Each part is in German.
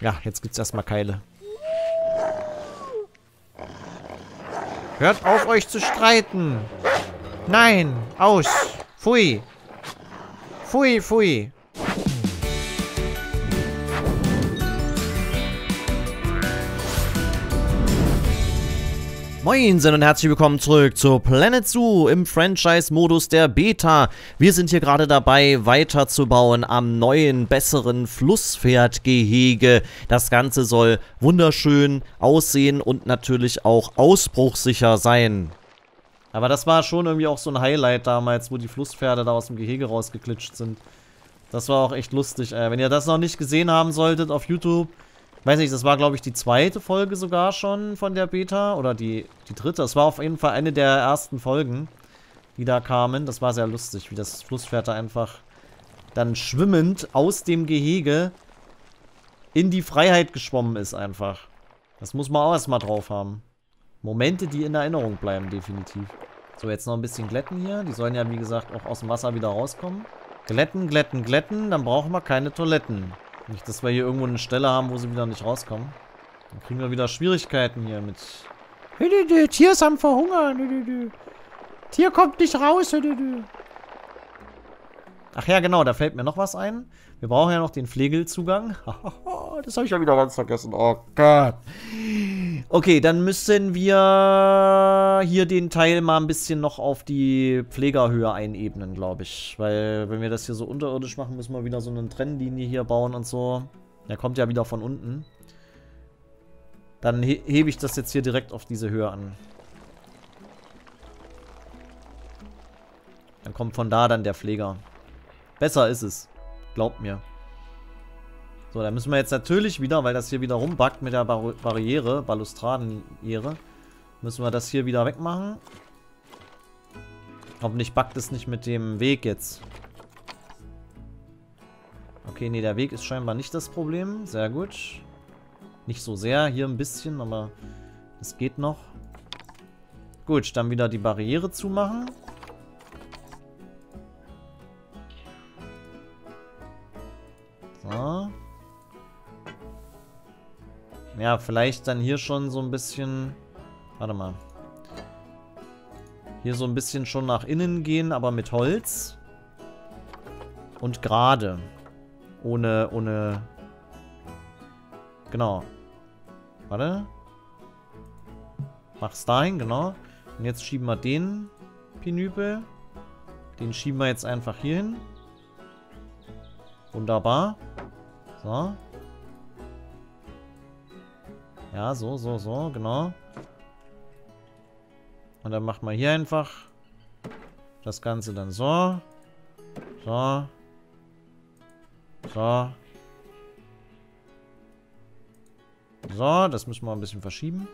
Ja, jetzt gibt's erstmal Keile. Hört auf, euch zu streiten. Nein, aus. Pfui. Pfui, pfui. Moinsen und herzlich willkommen zurück zu Planet Zoo im Franchise-Modus der Beta. Wir sind hier gerade dabei, weiterzubauen am neuen, besseren Flusspferdgehege. Das Ganze soll wunderschön aussehen und natürlich auch ausbruchsicher sein. Aber das war schon irgendwie auch so ein Highlight damals, wo die Flusspferde da aus dem Gehege rausgeklitscht sind. Das war auch echt lustig. Äh, wenn ihr das noch nicht gesehen haben solltet auf YouTube, weiß nicht, das war glaube ich die zweite Folge sogar schon von der Beta oder die, die dritte. Das war auf jeden Fall eine der ersten Folgen, die da kamen. Das war sehr lustig, wie das Flusspferd da einfach dann schwimmend aus dem Gehege in die Freiheit geschwommen ist einfach. Das muss man auch erstmal drauf haben. Momente, die in Erinnerung bleiben, definitiv. So, jetzt noch ein bisschen glätten hier. Die sollen ja, wie gesagt, auch aus dem Wasser wieder rauskommen. Glätten, glätten, glätten. Dann brauchen wir keine Toiletten. Nicht, dass wir hier irgendwo eine Stelle haben, wo sie wieder nicht rauskommen. Dann kriegen wir wieder Schwierigkeiten hier mit... Tier ist am Verhungern. Tier kommt nicht raus. Ach ja, genau, da fällt mir noch was ein. Wir brauchen ja noch den Pflegelzugang. das habe ich ja wieder ganz vergessen. Oh Gott. Okay, dann müssen wir hier den Teil mal ein bisschen noch auf die Pflegerhöhe einebnen, glaube ich. Weil, wenn wir das hier so unterirdisch machen, müssen wir wieder so eine Trennlinie hier bauen und so. Der kommt ja wieder von unten. Dann he hebe ich das jetzt hier direkt auf diese Höhe an. Dann kommt von da dann der Pfleger. Besser ist es. Glaubt mir. So, dann müssen wir jetzt natürlich wieder, weil das hier wieder rumbackt mit der Bar Barriere, Balustradenjähre, müssen wir das hier wieder wegmachen. Hoffentlich backt es nicht mit dem Weg jetzt. Okay, nee, der Weg ist scheinbar nicht das Problem. Sehr gut. Nicht so sehr, hier ein bisschen, aber es geht noch. Gut, dann wieder die Barriere zumachen. So. Ja, vielleicht dann hier schon so ein bisschen... Warte mal. Hier so ein bisschen schon nach innen gehen, aber mit Holz. Und gerade. Ohne, ohne... Genau. Warte. Mach's dahin, genau. Und jetzt schieben wir den Pinüpel. Den schieben wir jetzt einfach hier hin. Wunderbar. So. Ja, so, so, so, genau. Und dann macht man hier einfach das Ganze dann so. So. So. So, das müssen wir ein bisschen verschieben.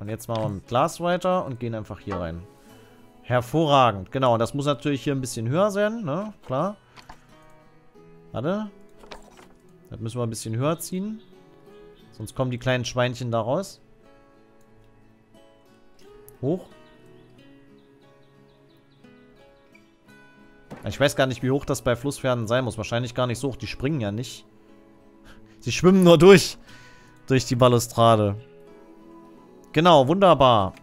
Und jetzt machen wir mit Glas weiter und gehen einfach hier rein. Hervorragend. Genau, das muss natürlich hier ein bisschen höher sein, ne? Klar. Warte. Das müssen wir ein bisschen höher ziehen. Sonst kommen die kleinen Schweinchen da raus. Hoch. Ich weiß gar nicht, wie hoch das bei Flusspferden sein muss. Wahrscheinlich gar nicht so hoch. Die springen ja nicht. Sie schwimmen nur durch. Durch die Balustrade. Genau, wunderbar.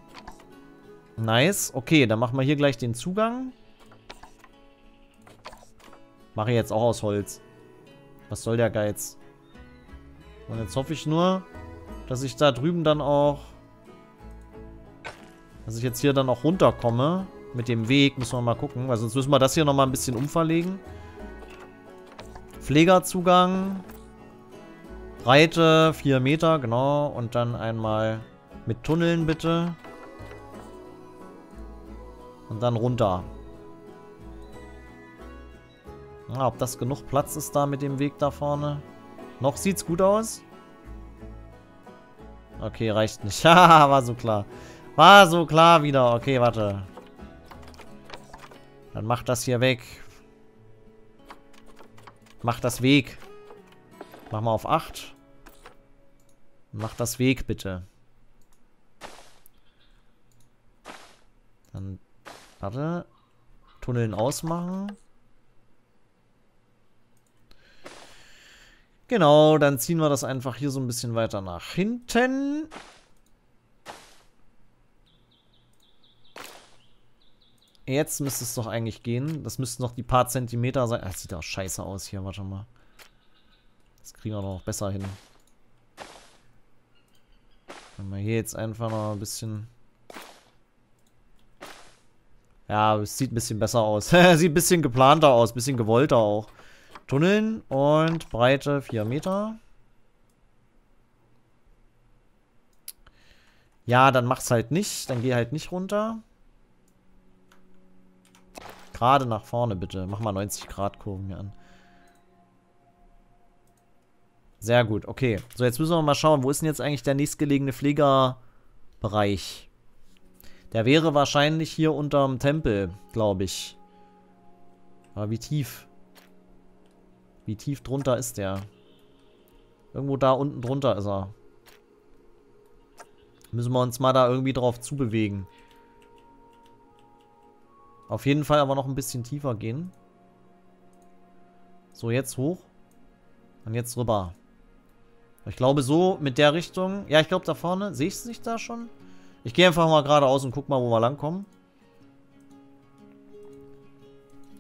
Nice. Okay, dann machen wir hier gleich den Zugang. Mache ich jetzt auch aus Holz. Was soll der Geiz? Und jetzt hoffe ich nur, dass ich da drüben dann auch... Dass ich jetzt hier dann auch runterkomme. Mit dem Weg müssen wir mal gucken. Weil sonst müssen wir das hier nochmal ein bisschen umverlegen. Pflegerzugang. Breite 4 Meter, genau. Und dann einmal mit Tunneln bitte. Und dann runter. Ah, ob das genug Platz ist da mit dem Weg da vorne? Noch sieht's gut aus? Okay, reicht nicht. Haha, war so klar. War so klar wieder. Okay, warte. Dann mach das hier weg. Mach das Weg. Mach mal auf 8. Mach das Weg, bitte. Dann Warte. Tunneln ausmachen. Genau, dann ziehen wir das einfach hier so ein bisschen weiter nach hinten. Jetzt müsste es doch eigentlich gehen. Das müssten noch die paar Zentimeter sein. Das sieht auch scheiße aus hier, warte mal. Das kriegen wir noch besser hin. Wenn wir hier jetzt einfach noch ein bisschen... Ja, es sieht ein bisschen besser aus. sieht ein bisschen geplanter aus, ein bisschen gewollter auch. Tunneln und Breite 4 Meter. Ja, dann mach's halt nicht. Dann geh halt nicht runter. Gerade nach vorne, bitte. Mach mal 90 Grad Kurven hier an. Sehr gut, okay. So, jetzt müssen wir mal schauen, wo ist denn jetzt eigentlich der nächstgelegene Pflegerbereich? Der wäre wahrscheinlich hier unterm Tempel, glaube ich. Aber wie tief? Wie tief drunter ist der? Irgendwo da unten drunter ist er. Müssen wir uns mal da irgendwie drauf zubewegen. Auf jeden Fall aber noch ein bisschen tiefer gehen. So, jetzt hoch. Und jetzt rüber. Ich glaube so mit der Richtung. Ja, ich glaube da vorne. Sehe ich es nicht da schon? Ich gehe einfach mal geradeaus und guck mal, wo wir langkommen.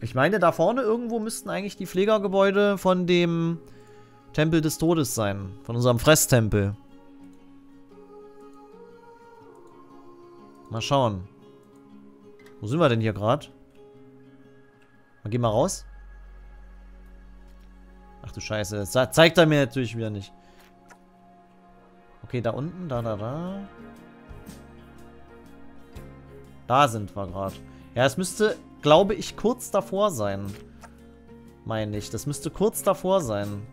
Ich meine, da vorne irgendwo müssten eigentlich die Pflegergebäude von dem Tempel des Todes sein. Von unserem Fresstempel. Mal schauen. Wo sind wir denn hier gerade? Geh mal raus. Ach du Scheiße. Das zeigt er mir natürlich wieder nicht. Okay, da unten. Da, da, da. Da sind wir gerade. Ja, es müsste glaube ich, kurz davor sein. Meine ich. Das müsste kurz davor sein.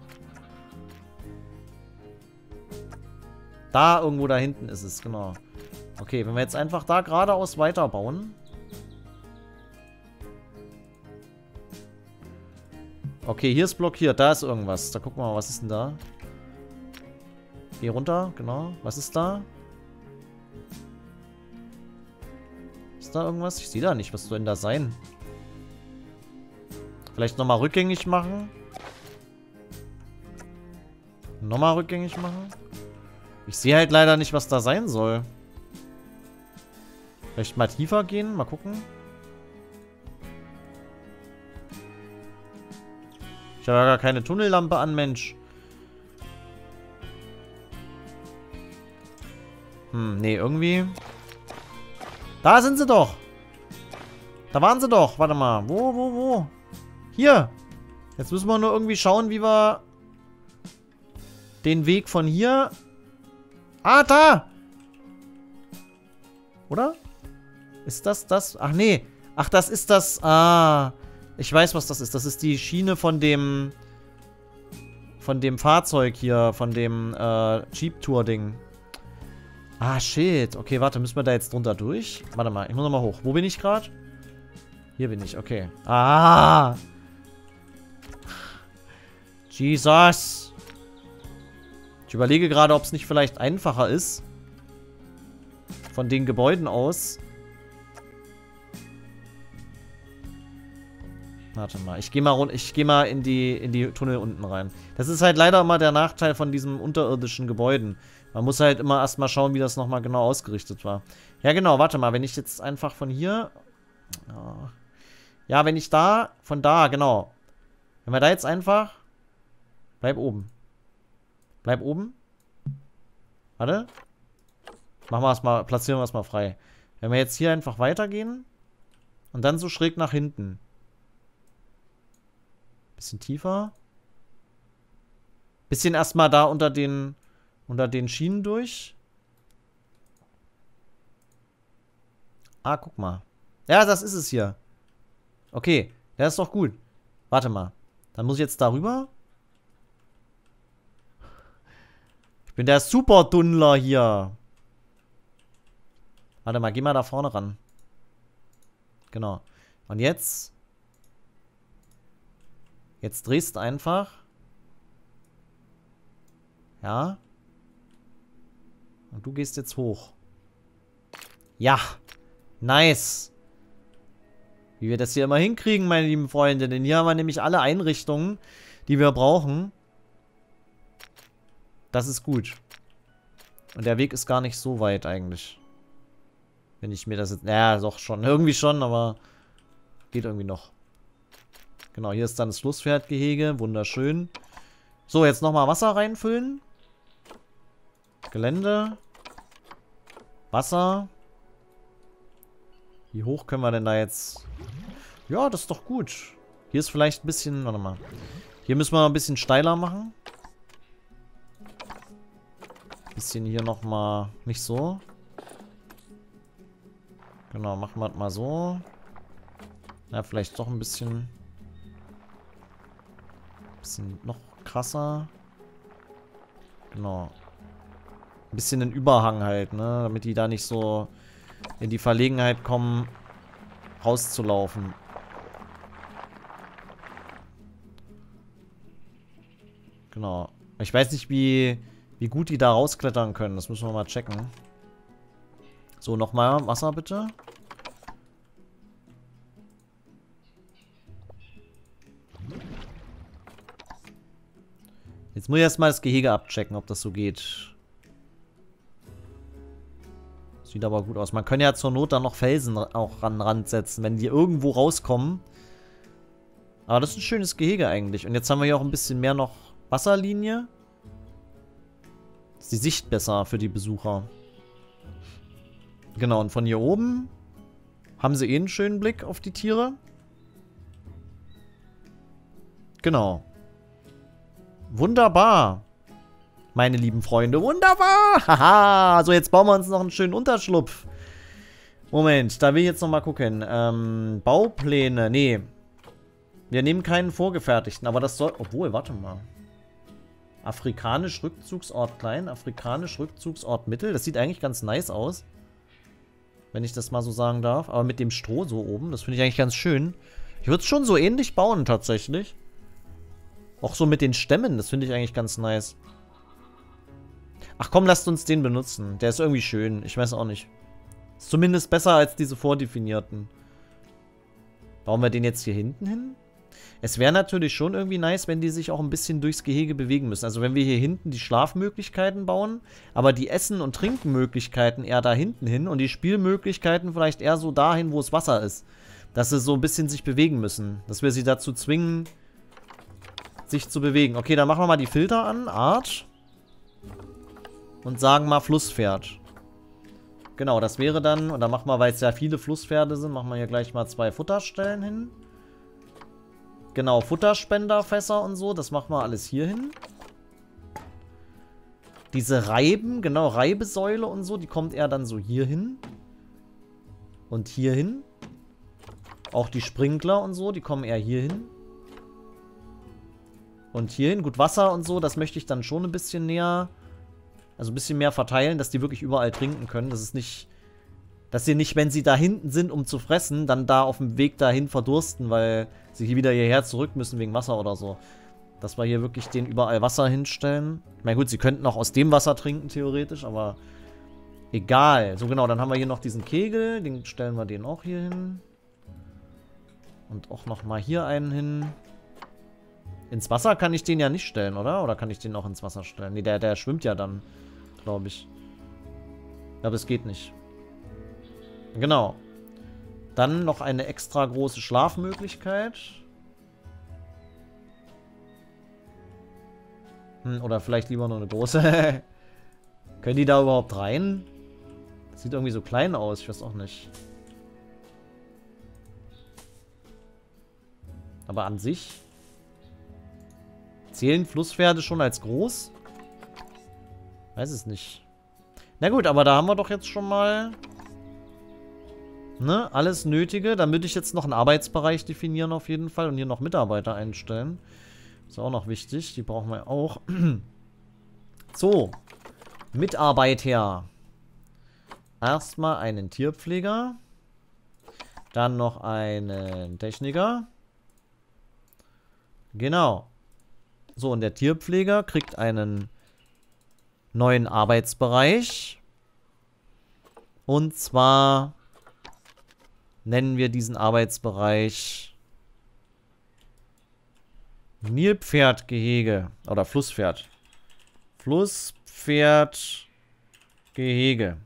Da irgendwo da hinten ist es, genau. Okay, wenn wir jetzt einfach da geradeaus weiterbauen. Okay, hier ist blockiert. Da ist irgendwas. Da gucken wir mal, was ist denn da? Geh runter, genau. Was ist da? Da irgendwas? Ich sehe da nicht. Was soll denn da sein? Vielleicht nochmal rückgängig machen? Nochmal rückgängig machen? Ich sehe halt leider nicht, was da sein soll. Vielleicht mal tiefer gehen? Mal gucken. Ich habe ja gar keine Tunnellampe an, Mensch. Hm, nee, irgendwie... Da sind sie doch. Da waren sie doch. Warte mal. Wo, wo, wo? Hier. Jetzt müssen wir nur irgendwie schauen, wie wir den Weg von hier... Ah, da! Oder? Ist das das? Ach, nee. Ach, das ist das... Ah, ich weiß, was das ist. Das ist die Schiene von dem... Von dem Fahrzeug hier. Von dem äh, Jeep-Tour-Ding. Ah, shit. Okay, warte, müssen wir da jetzt drunter durch? Warte mal, ich muss nochmal hoch. Wo bin ich gerade? Hier bin ich, okay. Ah! Jesus! Ich überlege gerade, ob es nicht vielleicht einfacher ist. Von den Gebäuden aus. Warte mal, ich gehe mal, ich geh mal in, die, in die Tunnel unten rein. Das ist halt leider immer der Nachteil von diesen unterirdischen Gebäuden. Man muss halt immer erstmal schauen, wie das nochmal genau ausgerichtet war. Ja, genau, warte mal, wenn ich jetzt einfach von hier... Ja, wenn ich da, von da, genau. Wenn wir da jetzt einfach... Bleib oben. Bleib oben. Warte. Machen wir es mal, platzieren wir es mal frei. Wenn wir jetzt hier einfach weitergehen und dann so schräg nach hinten. Bisschen tiefer. Bisschen erstmal da unter den unter den Schienen durch. Ah, guck mal. Ja, das ist es hier. Okay, der ist doch gut. Warte mal. Dann muss ich jetzt darüber. Ich bin der Super-Tunnler hier. Warte mal, geh mal da vorne ran. Genau. Und jetzt? Jetzt drehst einfach. Ja. Und du gehst jetzt hoch. Ja. Nice. Wie wir das hier immer hinkriegen, meine lieben Freunde. Denn hier haben wir nämlich alle Einrichtungen, die wir brauchen. Das ist gut. Und der Weg ist gar nicht so weit eigentlich. Wenn ich mir das jetzt... Naja, doch schon. Irgendwie schon, aber geht irgendwie noch. Genau, hier ist dann das Flusspferdgehege. Wunderschön. So, jetzt nochmal Wasser reinfüllen. Gelände. Wasser. Wie hoch können wir denn da jetzt... Ja, das ist doch gut. Hier ist vielleicht ein bisschen... Warte mal. Hier müssen wir ein bisschen steiler machen. Bisschen hier nochmal... Nicht so. Genau, machen wir mal so. Ja, vielleicht doch ein bisschen... Bisschen noch krasser. Genau. Ein bisschen den Überhang halt, ne? Damit die da nicht so in die Verlegenheit kommen, rauszulaufen. Genau. Ich weiß nicht, wie, wie gut die da rausklettern können. Das müssen wir mal checken. So, nochmal Wasser bitte. Jetzt muss ich erstmal das Gehege abchecken, ob das so geht. Sieht aber gut aus. Man kann ja zur Not dann noch Felsen auch ran Rand setzen, wenn die irgendwo rauskommen. Aber das ist ein schönes Gehege eigentlich. Und jetzt haben wir hier auch ein bisschen mehr noch Wasserlinie. Ist die Sicht besser für die Besucher. Genau, und von hier oben haben sie eh einen schönen Blick auf die Tiere. Genau. Wunderbar meine lieben Freunde. Wunderbar! Haha! So, jetzt bauen wir uns noch einen schönen Unterschlupf. Moment, da will ich jetzt noch mal gucken. Ähm, Baupläne. Nee. Wir nehmen keinen vorgefertigten, aber das soll... Obwohl, warte mal. Afrikanisch Rückzugsort klein, afrikanisch Rückzugsort mittel. Das sieht eigentlich ganz nice aus. Wenn ich das mal so sagen darf. Aber mit dem Stroh so oben, das finde ich eigentlich ganz schön. Ich würde es schon so ähnlich bauen, tatsächlich. Auch so mit den Stämmen, das finde ich eigentlich ganz nice. Ach komm, lasst uns den benutzen. Der ist irgendwie schön. Ich weiß auch nicht. Ist zumindest besser als diese vordefinierten. Bauen wir den jetzt hier hinten hin? Es wäre natürlich schon irgendwie nice, wenn die sich auch ein bisschen durchs Gehege bewegen müssen. Also wenn wir hier hinten die Schlafmöglichkeiten bauen, aber die Essen- und Trinkenmöglichkeiten eher da hinten hin und die Spielmöglichkeiten vielleicht eher so dahin, wo es Wasser ist. Dass sie so ein bisschen sich bewegen müssen. Dass wir sie dazu zwingen, sich zu bewegen. Okay, dann machen wir mal die Filter an. Art und sagen mal Flusspferd. Genau, das wäre dann, und dann machen wir, weil es ja viele Flusspferde sind, machen wir hier gleich mal zwei Futterstellen hin. Genau, Futterspenderfässer und so, das machen wir alles hier hin. Diese Reiben, genau, Reibesäule und so, die kommt eher dann so hier hin. Und hier hin. Auch die Sprinkler und so, die kommen eher hier hin. Und hier hin, gut, Wasser und so, das möchte ich dann schon ein bisschen näher also ein bisschen mehr verteilen, dass die wirklich überall trinken können. Das ist nicht, dass sie nicht, wenn sie da hinten sind, um zu fressen, dann da auf dem Weg dahin verdursten, weil sie hier wieder hierher zurück müssen wegen Wasser oder so. Dass wir hier wirklich den überall Wasser hinstellen. Ich meine, gut, sie könnten auch aus dem Wasser trinken, theoretisch, aber egal. So genau, dann haben wir hier noch diesen Kegel. Den stellen wir den auch hier hin. Und auch nochmal hier einen hin. Ins Wasser kann ich den ja nicht stellen, oder? Oder kann ich den auch ins Wasser stellen? Nee, der, der schwimmt ja dann glaube ich. Aber es geht nicht. Genau. Dann noch eine extra große Schlafmöglichkeit. Hm, oder vielleicht lieber nur eine große. Können die da überhaupt rein? Das sieht irgendwie so klein aus, ich weiß auch nicht. Aber an sich zählen Flusspferde schon als groß? Weiß es nicht. Na gut, aber da haben wir doch jetzt schon mal... Ne, alles Nötige. Dann würde ich jetzt noch einen Arbeitsbereich definieren auf jeden Fall und hier noch Mitarbeiter einstellen. Ist auch noch wichtig. Die brauchen wir auch. so. Mitarbeiter. Erstmal einen Tierpfleger. Dann noch einen Techniker. Genau. So, und der Tierpfleger kriegt einen neuen Arbeitsbereich. Und zwar nennen wir diesen Arbeitsbereich Nilpferdgehege oder Flusspferd. Flusspferdgehege.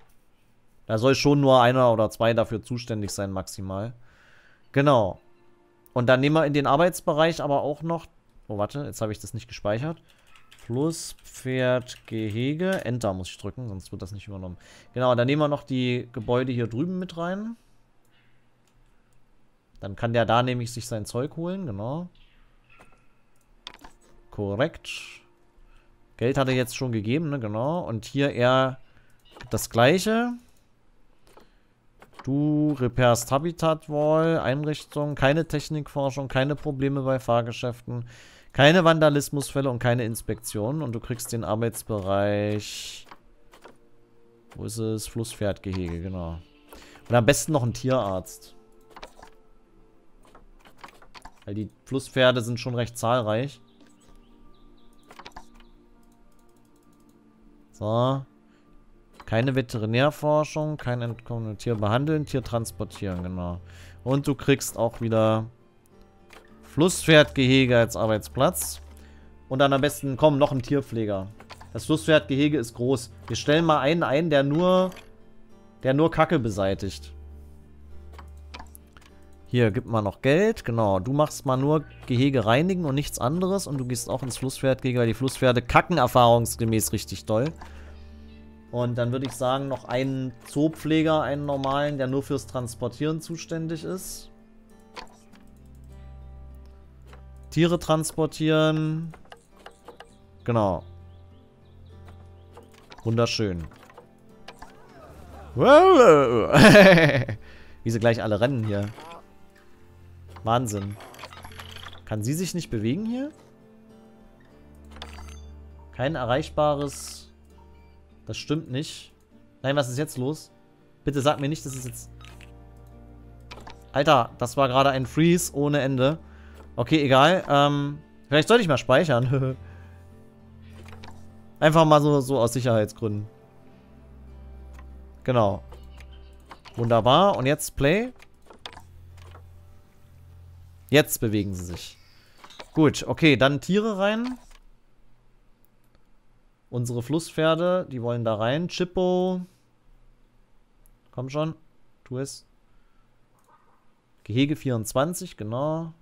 Da soll schon nur einer oder zwei dafür zuständig sein, maximal. Genau. Und dann nehmen wir in den Arbeitsbereich aber auch noch... Oh, warte, jetzt habe ich das nicht gespeichert. Flusspferdgehege. Enter muss ich drücken, sonst wird das nicht übernommen. Genau, dann nehmen wir noch die Gebäude hier drüben mit rein. Dann kann der da nämlich sich sein Zeug holen, genau. Korrekt. Geld hat er jetzt schon gegeben, ne, genau. Und hier er das gleiche. Du repairst Habitat Wall, Einrichtung, keine Technikforschung, keine Probleme bei Fahrgeschäften, keine Vandalismusfälle und keine Inspektionen. Und du kriegst den Arbeitsbereich... Wo ist es? Flusspferdgehege, genau. Und am besten noch ein Tierarzt. Weil die Flusspferde sind schon recht zahlreich. So. Keine Veterinärforschung, kein entkommenes Tier behandeln, Tier transportieren, genau. Und du kriegst auch wieder Flusspferdgehege als Arbeitsplatz. Und dann am besten, komm, noch ein Tierpfleger. Das Flusspferdgehege ist groß. Wir stellen mal einen ein, der nur, der nur Kacke beseitigt. Hier, gib mal noch Geld. Genau, du machst mal nur Gehege reinigen und nichts anderes. Und du gehst auch ins Flusspferdgehege, weil die Flusspferde kacken erfahrungsgemäß richtig doll. Und dann würde ich sagen, noch einen Zoopfleger, einen normalen, der nur fürs Transportieren zuständig ist. Tiere transportieren. Genau. Wunderschön. Wie sie gleich alle rennen hier. Wahnsinn. Kann sie sich nicht bewegen hier? Kein erreichbares... Das stimmt nicht. Nein, was ist jetzt los? Bitte sag mir nicht, das ist jetzt... Alter, das war gerade ein Freeze ohne Ende. Okay, egal. Ähm, vielleicht sollte ich mal speichern. Einfach mal so, so aus Sicherheitsgründen. Genau. Wunderbar. Und jetzt Play. Jetzt bewegen sie sich. Gut, okay, dann Tiere rein. Unsere Flusspferde, die wollen da rein. Chippo. Komm schon. Tu es. Gehege 24, genau.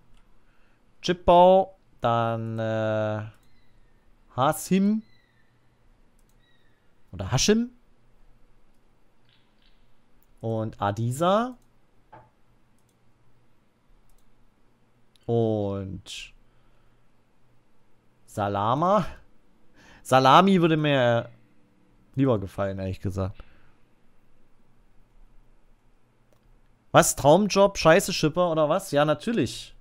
Chipbau. Dann äh, Hasim. Oder Hashim. Und Adisa. Und Salama. Salami würde mir lieber gefallen, ehrlich gesagt. Was? Traumjob? Scheiße Schipper oder was? Ja, natürlich.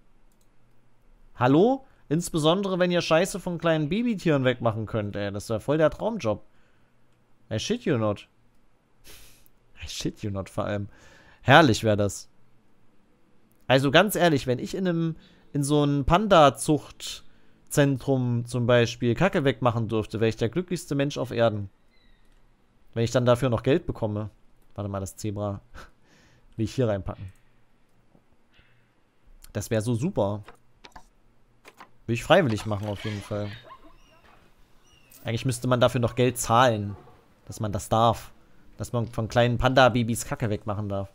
Hallo? Insbesondere, wenn ihr Scheiße von kleinen Babytieren wegmachen könnt, ey. Das wäre voll der Traumjob. I shit you not. I shit you not vor allem. Herrlich wäre das. Also ganz ehrlich, wenn ich in einem in so ein Panda-Zuchtzentrum zum Beispiel Kacke wegmachen durfte, wäre ich der glücklichste Mensch auf Erden. Wenn ich dann dafür noch Geld bekomme. Warte mal, das Zebra will ich hier reinpacken. Das wäre so super. Will ich freiwillig machen auf jeden Fall. Eigentlich müsste man dafür noch Geld zahlen. Dass man das darf. Dass man von kleinen Panda-Babys Kacke wegmachen darf.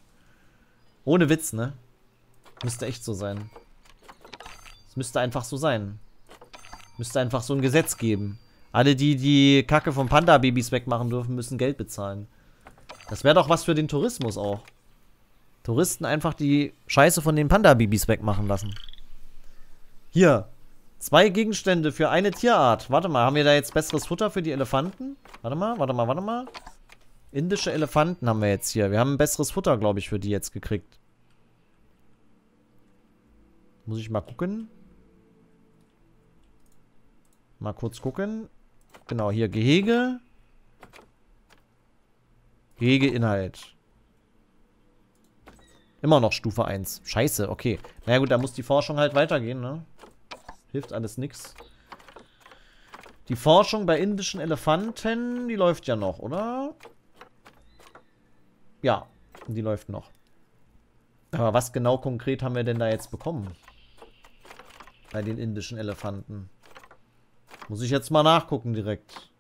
Ohne Witz, ne? Müsste echt so sein. Es müsste einfach so sein. Müsste einfach so ein Gesetz geben. Alle, die die Kacke von Panda-Babys wegmachen dürfen, müssen Geld bezahlen. Das wäre doch was für den Tourismus auch. Touristen einfach die Scheiße von den Panda-Babys wegmachen lassen. Hier. Zwei Gegenstände für eine Tierart. Warte mal, haben wir da jetzt besseres Futter für die Elefanten? Warte mal, warte mal, warte mal. Indische Elefanten haben wir jetzt hier. Wir haben besseres Futter, glaube ich, für die jetzt gekriegt. Muss ich mal gucken. Mal kurz gucken. Genau, hier Gehege. Gehegeinhalt. Immer noch Stufe 1. Scheiße, okay. Na naja, gut, da muss die Forschung halt weitergehen, ne? Hilft alles nix. Die Forschung bei indischen Elefanten, die läuft ja noch, oder? Ja, die läuft noch. Aber was genau konkret haben wir denn da jetzt bekommen? Bei den indischen Elefanten. Muss ich jetzt mal nachgucken direkt.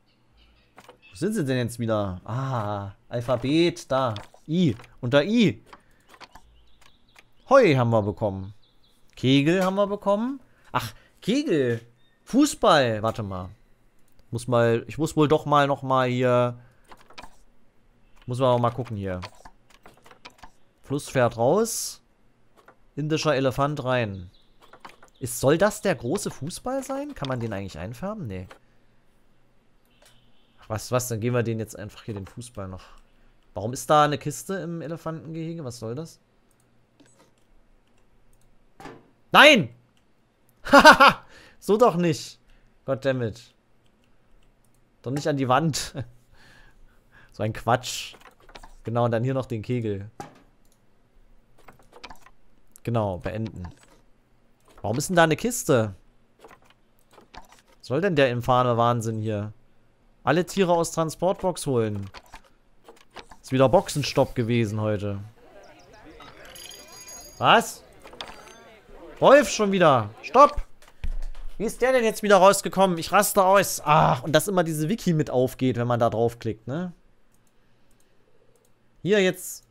Wo sind sie denn jetzt wieder? Ah, Alphabet, da. I. Unter I. Heu haben wir bekommen. Kegel haben wir bekommen. Ach, Kegel. Fußball. Warte mal. Muss mal, ich muss wohl doch mal noch mal hier. Muss man auch mal gucken hier. Flusspferd raus. Indischer Elefant rein. Ist, soll das der große Fußball sein? Kann man den eigentlich einfärben? Nee. Was, was? Dann geben wir den jetzt einfach hier den Fußball noch. Warum ist da eine Kiste im Elefantengehege? Was soll das? Nein! Hahaha! so doch nicht. Goddammit. Doch nicht an die Wand. so ein Quatsch. Genau, und dann hier noch den Kegel. Genau, beenden. Warum ist denn da eine Kiste? Was soll denn der infame Wahnsinn hier? Alle Tiere aus Transportbox holen. Ist wieder Boxenstopp gewesen heute. Was? Wolf schon wieder. Stopp! Wie ist der denn jetzt wieder rausgekommen? Ich raste aus. Ach, und dass immer diese Wiki mit aufgeht, wenn man da draufklickt, ne? Hier jetzt.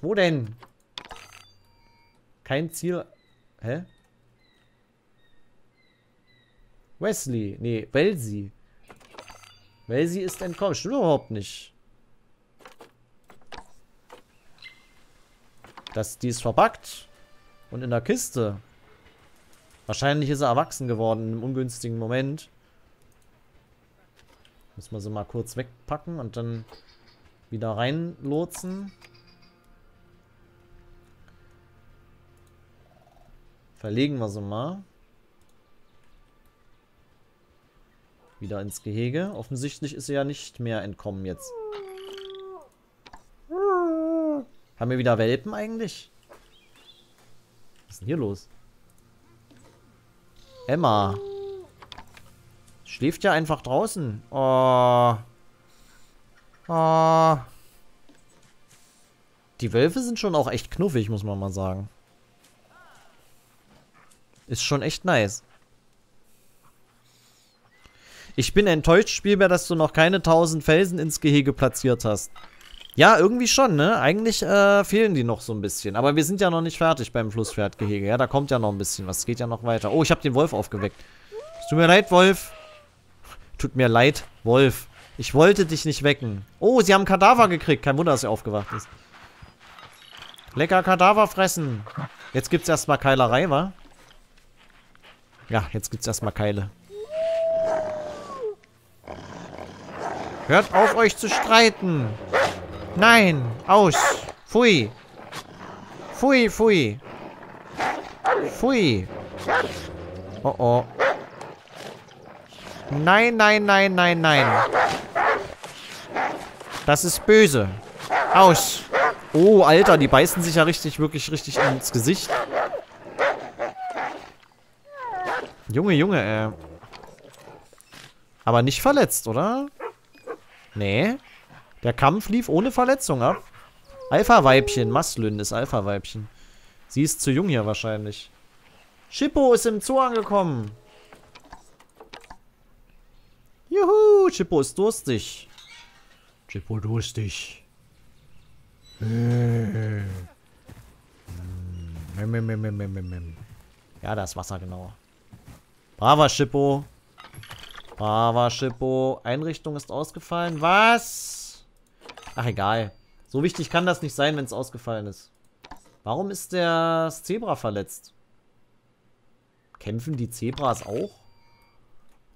Wo denn? Kein Ziel. Hä? Wesley. Nee, Welsi. Welsi ist entkommen. Stimmt überhaupt nicht. Das, die ist verpackt. Und in der Kiste. Wahrscheinlich ist er erwachsen geworden in einem ungünstigen Moment. Müssen wir sie mal kurz wegpacken und dann wieder reinlotsen. Verlegen wir sie mal. Wieder ins Gehege. Offensichtlich ist sie ja nicht mehr entkommen jetzt. Haben wir wieder Welpen eigentlich? Was ist denn hier los? Emma. Schläft ja einfach draußen. Oh. Oh. Die Wölfe sind schon auch echt knuffig, muss man mal sagen. Ist schon echt nice. Ich bin enttäuscht, Spielbär, dass du noch keine 1000 Felsen ins Gehege platziert hast. Ja, irgendwie schon, ne? Eigentlich äh, fehlen die noch so ein bisschen. Aber wir sind ja noch nicht fertig beim Flusspferdgehege. Ja, da kommt ja noch ein bisschen was. Geht ja noch weiter. Oh, ich habe den Wolf aufgeweckt. tut mir leid, Wolf. Tut mir leid, Wolf. Ich wollte dich nicht wecken. Oh, sie haben Kadaver gekriegt. Kein Wunder, dass er aufgewacht ist. Lecker Kadaver fressen. Jetzt gibt's erstmal Keilerei, wa? Ja, jetzt gibt's erstmal Keile. Hört auf, euch zu streiten. Nein, aus. Pfui. Pfui, pfui. Pfui. Oh, oh. Nein, nein, nein, nein, nein. Das ist böse. Aus. Oh, Alter, die beißen sich ja richtig, wirklich richtig ins Gesicht. Junge, Junge, äh. Aber nicht verletzt, oder? Nee. Der Kampf lief ohne Verletzung ab. Alpha-Weibchen. Maslün ist Alpha-Weibchen. Sie ist zu jung hier wahrscheinlich. Chippo ist im Zoo angekommen. Juhu, Chippo ist durstig. Chippo durstig. Ja, da ist Wasser, genau. Braver Chippo. Braver Chippo. Einrichtung ist ausgefallen. Was? Ach, egal. So wichtig kann das nicht sein, wenn es ausgefallen ist. Warum ist der Zebra verletzt? Kämpfen die Zebras auch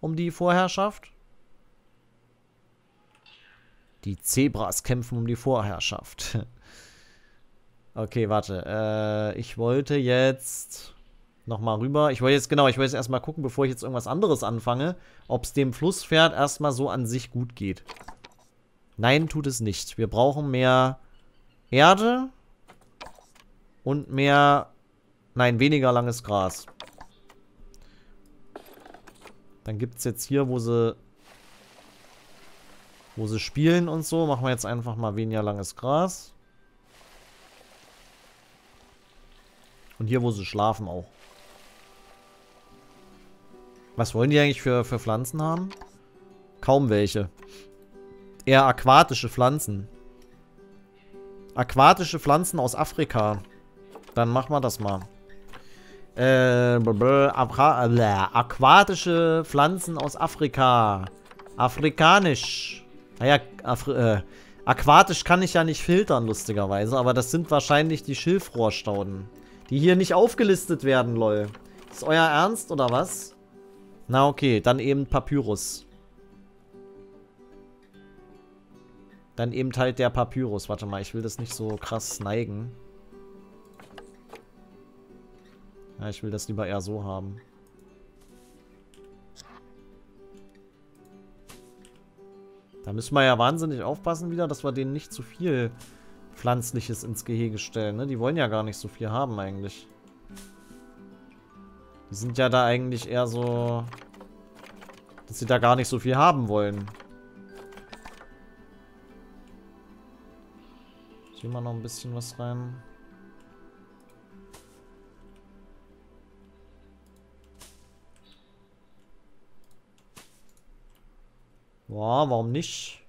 um die Vorherrschaft? Die Zebras kämpfen um die Vorherrschaft. okay, warte. Äh, ich wollte jetzt nochmal rüber. Ich wollte jetzt, genau, ich wollte jetzt erstmal gucken, bevor ich jetzt irgendwas anderes anfange, ob es dem Flusspferd erstmal so an sich gut geht. Nein, tut es nicht. Wir brauchen mehr Erde und mehr, nein, weniger langes Gras. Dann gibt es jetzt hier, wo sie, wo sie spielen und so, machen wir jetzt einfach mal weniger langes Gras. Und hier, wo sie schlafen auch. Was wollen die eigentlich für, für Pflanzen haben? Kaum welche. Eher aquatische Pflanzen. Aquatische Pflanzen aus Afrika. Dann machen wir das mal. Äh, aquatische Pflanzen aus Afrika. Afrikanisch. Naja, Afri äh, aquatisch kann ich ja nicht filtern, lustigerweise. Aber das sind wahrscheinlich die Schilfrohrstauden. Die hier nicht aufgelistet werden, lol. Ist euer Ernst, oder was? Na okay, dann eben Papyrus. Dann eben halt der Papyrus. Warte mal, ich will das nicht so krass neigen. Ja, ich will das lieber eher so haben. Da müssen wir ja wahnsinnig aufpassen wieder, dass wir denen nicht zu viel Pflanzliches ins Gehege stellen. Ne? Die wollen ja gar nicht so viel haben eigentlich. Die sind ja da eigentlich eher so, dass sie da gar nicht so viel haben wollen. Hier mal noch ein bisschen was rein. Boah, warum nicht?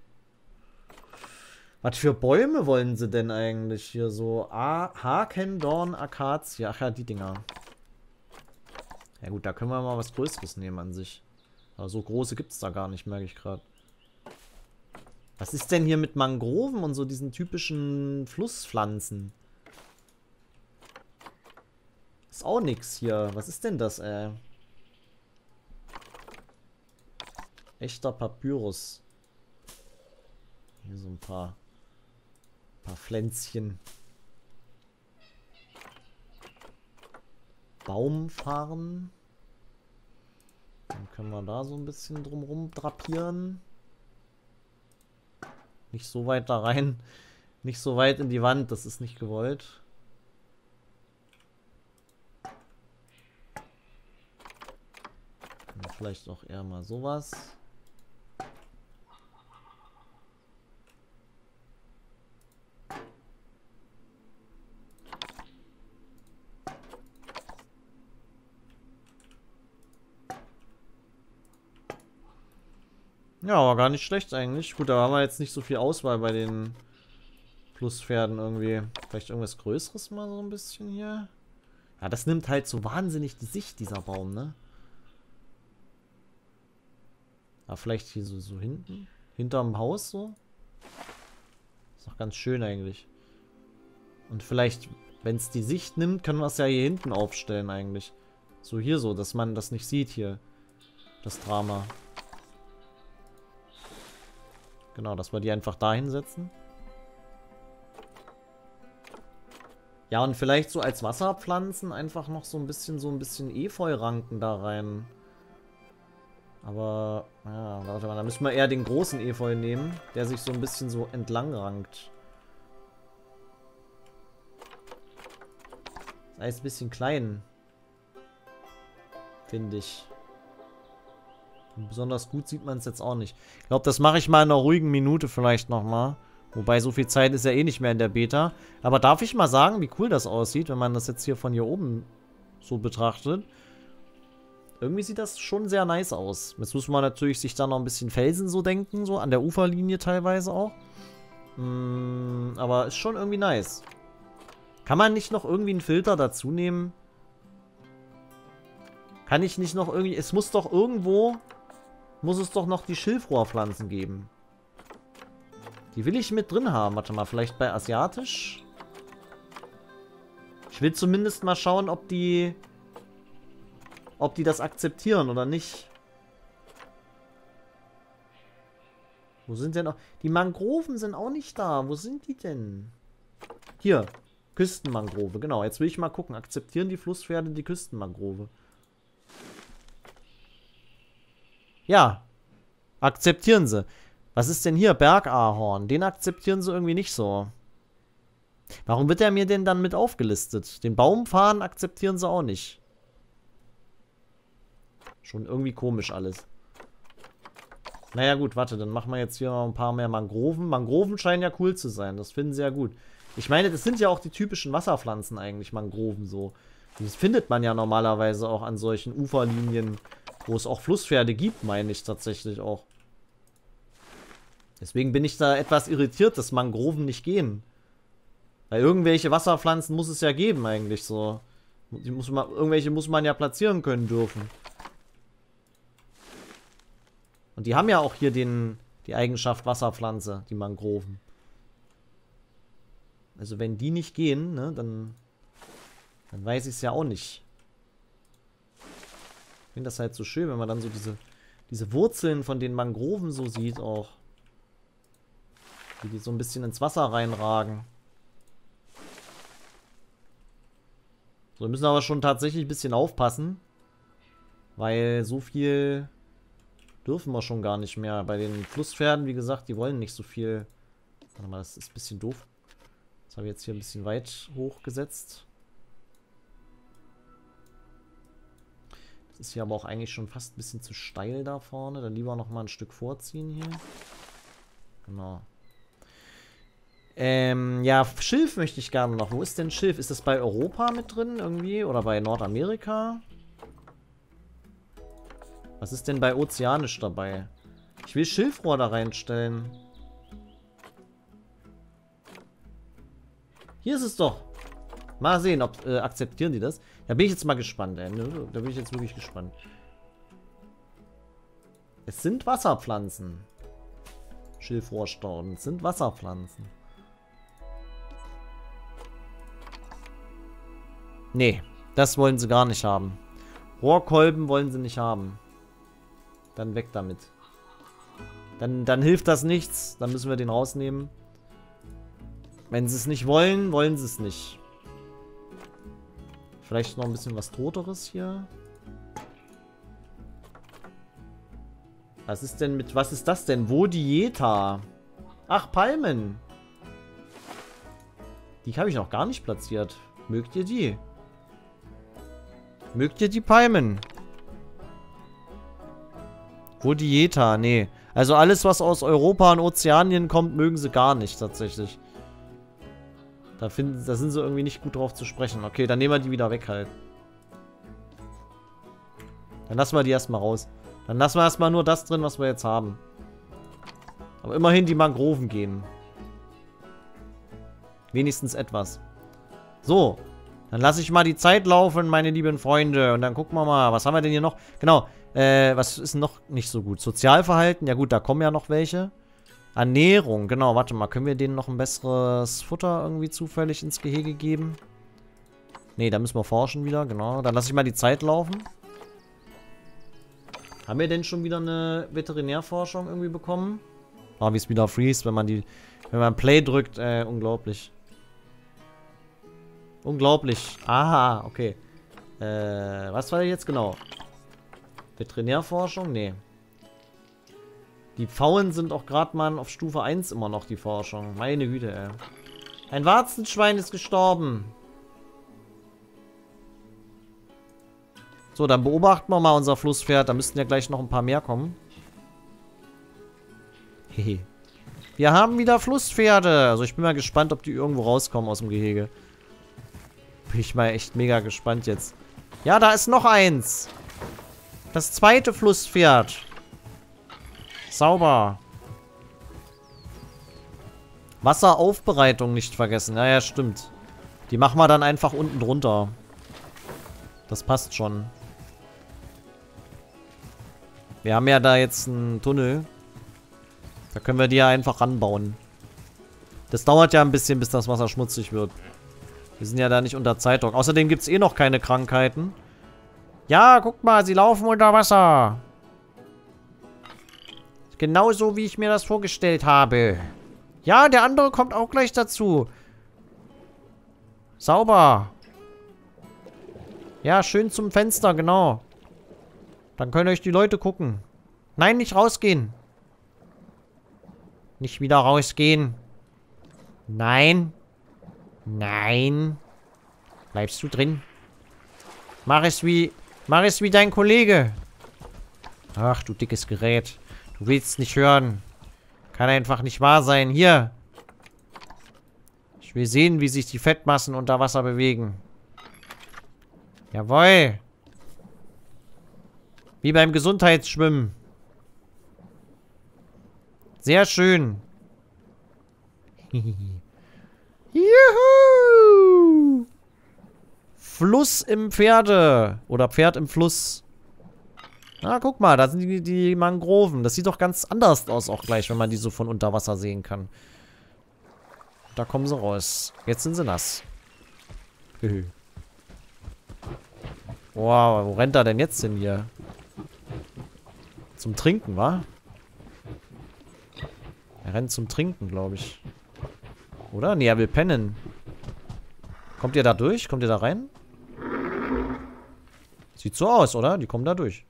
Was für Bäume wollen sie denn eigentlich hier so? Ah, Hakendorn, Akazie. Ach ja, die Dinger. Ja gut, da können wir mal was Größeres nehmen an sich. Aber so große gibt es da gar nicht, merke ich gerade. Was ist denn hier mit Mangroven und so diesen typischen Flusspflanzen? Ist auch nix hier. Was ist denn das, ey? Echter Papyrus. Hier so ein paar, paar Pflänzchen. Baumfarn. Dann können wir da so ein bisschen drumrum drapieren. Nicht so weit da rein. Nicht so weit in die Wand. Das ist nicht gewollt. Vielleicht auch eher mal sowas. Ja, aber gar nicht schlecht eigentlich. Gut, da haben wir jetzt nicht so viel Auswahl bei den Flusspferden irgendwie. Vielleicht irgendwas Größeres mal so ein bisschen hier. Ja, das nimmt halt so wahnsinnig die Sicht, dieser Baum, ne? Aber vielleicht hier so, so hinten. Hinterm Haus so. Ist doch ganz schön eigentlich. Und vielleicht, wenn es die Sicht nimmt, können wir es ja hier hinten aufstellen eigentlich. So hier so, dass man das nicht sieht hier. Das Drama. Genau, dass wir die einfach da hinsetzen. Ja, und vielleicht so als Wasserpflanzen einfach noch so ein bisschen, so ein bisschen Efeu-Ranken da rein. Aber, ja, warte mal, da müssen wir eher den großen Efeu nehmen, der sich so ein bisschen so entlang rankt. Das ist ein bisschen klein. Finde ich. Besonders gut sieht man es jetzt auch nicht. Ich glaube, das mache ich mal in einer ruhigen Minute vielleicht nochmal. Wobei, so viel Zeit ist ja eh nicht mehr in der Beta. Aber darf ich mal sagen, wie cool das aussieht, wenn man das jetzt hier von hier oben so betrachtet? Irgendwie sieht das schon sehr nice aus. Jetzt muss man natürlich sich da noch ein bisschen Felsen so denken, so an der Uferlinie teilweise auch. Mm, aber ist schon irgendwie nice. Kann man nicht noch irgendwie einen Filter dazu nehmen? Kann ich nicht noch irgendwie... Es muss doch irgendwo muss es doch noch die Schilfrohrpflanzen geben. Die will ich mit drin haben. Warte mal, vielleicht bei Asiatisch? Ich will zumindest mal schauen, ob die... Ob die das akzeptieren oder nicht. Wo sind denn auch... Die Mangroven sind auch nicht da. Wo sind die denn? Hier. Küstenmangrove. Genau, jetzt will ich mal gucken. Akzeptieren die Flusspferde die Küstenmangrove? Ja. Akzeptieren sie. Was ist denn hier? Bergahorn. Den akzeptieren sie irgendwie nicht so. Warum wird er mir denn dann mit aufgelistet? Den Baumpfaden akzeptieren sie auch nicht. Schon irgendwie komisch alles. Naja gut, warte, dann machen wir jetzt hier noch ein paar mehr Mangroven. Mangroven scheinen ja cool zu sein, das finden sie ja gut. Ich meine, das sind ja auch die typischen Wasserpflanzen eigentlich, Mangroven so. Das findet man ja normalerweise auch an solchen Uferlinien wo es auch Flusspferde gibt, meine ich tatsächlich auch. Deswegen bin ich da etwas irritiert, dass Mangroven nicht gehen. Weil irgendwelche Wasserpflanzen muss es ja geben eigentlich so. Die muss man, irgendwelche muss man ja platzieren können dürfen. Und die haben ja auch hier den, die Eigenschaft Wasserpflanze, die Mangroven. Also wenn die nicht gehen, ne, dann, dann weiß ich es ja auch nicht. Finde das halt so schön, wenn man dann so diese, diese Wurzeln von den Mangroven so sieht auch. Wie die so ein bisschen ins Wasser reinragen. So, wir müssen aber schon tatsächlich ein bisschen aufpassen. Weil so viel dürfen wir schon gar nicht mehr. Bei den Flusspferden, wie gesagt, die wollen nicht so viel. Warte mal, das ist ein bisschen doof. Das habe ich jetzt hier ein bisschen weit hochgesetzt. Ist hier aber auch eigentlich schon fast ein bisschen zu steil da vorne. Dann lieber noch mal ein Stück vorziehen hier. Genau. Ähm, ja, Schilf möchte ich gerne noch. Wo ist denn Schilf? Ist das bei Europa mit drin irgendwie? Oder bei Nordamerika? Was ist denn bei Ozeanisch dabei? Ich will Schilfrohr da reinstellen. Hier ist es doch. Mal sehen, ob äh, akzeptieren die das. Da bin ich jetzt mal gespannt, ey. Da bin ich jetzt wirklich gespannt. Es sind Wasserpflanzen. Schilfrohrstauden. Sind Wasserpflanzen. Nee, das wollen sie gar nicht haben. Rohrkolben wollen sie nicht haben. Dann weg damit. Dann, dann hilft das nichts. Dann müssen wir den rausnehmen. Wenn sie es nicht wollen, wollen sie es nicht. Vielleicht noch ein bisschen was Toteres hier. Was ist denn mit... Was ist das denn? Wo Dieta? Ach, Palmen. Die habe ich noch gar nicht platziert. Mögt ihr die? Mögt ihr die Palmen? Rodieta, nee. Also alles, was aus Europa und Ozeanien kommt, mögen sie gar nicht, tatsächlich. Da, finden, da sind sie irgendwie nicht gut drauf zu sprechen. Okay, dann nehmen wir die wieder weg halt. Dann lassen wir die erstmal raus. Dann lassen wir erstmal nur das drin, was wir jetzt haben. Aber immerhin die Mangroven gehen. Wenigstens etwas. So, dann lasse ich mal die Zeit laufen, meine lieben Freunde. Und dann gucken wir mal, was haben wir denn hier noch? Genau, äh, was ist noch nicht so gut? Sozialverhalten, ja gut, da kommen ja noch welche. Ernährung, genau, warte mal, können wir denen noch ein besseres Futter irgendwie zufällig ins Gehege geben? Ne, da müssen wir forschen wieder, genau. Dann lasse ich mal die Zeit laufen. Haben wir denn schon wieder eine Veterinärforschung irgendwie bekommen? Ah, wie es wieder freeze, wenn man die, wenn man Play drückt, äh, unglaublich. Unglaublich. Aha, okay. Äh, was war jetzt genau? Veterinärforschung? Nee. Die Pfauen sind auch gerade mal auf Stufe 1 immer noch die Forschung. Meine Güte, ey. Ein Warzenschwein ist gestorben. So, dann beobachten wir mal unser Flusspferd. Da müssten ja gleich noch ein paar mehr kommen. Hehe. Wir haben wieder Flusspferde. Also ich bin mal gespannt, ob die irgendwo rauskommen aus dem Gehege. Bin ich mal echt mega gespannt jetzt. Ja, da ist noch eins. Das zweite Flusspferd. Sauber. Wasseraufbereitung nicht vergessen. Ja, ja, stimmt. Die machen wir dann einfach unten drunter. Das passt schon. Wir haben ja da jetzt einen Tunnel. Da können wir die ja einfach ranbauen. Das dauert ja ein bisschen, bis das Wasser schmutzig wird. Wir sind ja da nicht unter Zeitdruck. Außerdem gibt es eh noch keine Krankheiten. Ja, guck mal, sie laufen unter Wasser. Genauso, wie ich mir das vorgestellt habe. Ja, der andere kommt auch gleich dazu. Sauber. Ja, schön zum Fenster, genau. Dann können euch die Leute gucken. Nein, nicht rausgehen. Nicht wieder rausgehen. Nein. Nein. Bleibst du drin? Mach es wie... Mach es wie dein Kollege. Ach, du dickes Gerät. Du willst nicht hören. Kann einfach nicht wahr sein. Hier. Ich will sehen, wie sich die Fettmassen unter Wasser bewegen. Jawohl. Wie beim Gesundheitsschwimmen. Sehr schön. Juhu! Fluss im Pferde. Oder Pferd im Fluss. Na, guck mal, da sind die, die Mangroven. Das sieht doch ganz anders aus auch gleich, wenn man die so von unter Wasser sehen kann. Da kommen sie raus. Jetzt sind sie nass. wow, wo rennt er denn jetzt hin hier? Zum Trinken, wa? Er rennt zum Trinken, glaube ich. Oder? Nee, er will pennen. Kommt ihr da durch? Kommt ihr da rein? Sieht so aus, oder? Die kommen da durch.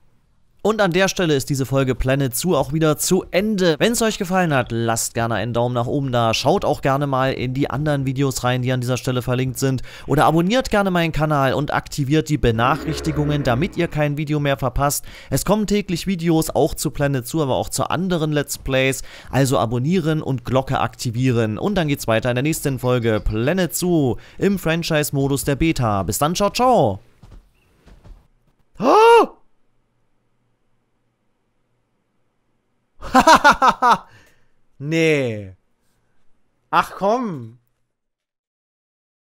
Und an der Stelle ist diese Folge Planet Zoo auch wieder zu Ende. Wenn es euch gefallen hat, lasst gerne einen Daumen nach oben da. Schaut auch gerne mal in die anderen Videos rein, die an dieser Stelle verlinkt sind. Oder abonniert gerne meinen Kanal und aktiviert die Benachrichtigungen, damit ihr kein Video mehr verpasst. Es kommen täglich Videos auch zu Planet Zoo, aber auch zu anderen Let's Plays. Also abonnieren und Glocke aktivieren. Und dann geht's weiter in der nächsten Folge Planet Zoo im Franchise-Modus der Beta. Bis dann, ciao, ciao. Oh! nee. Ach komm.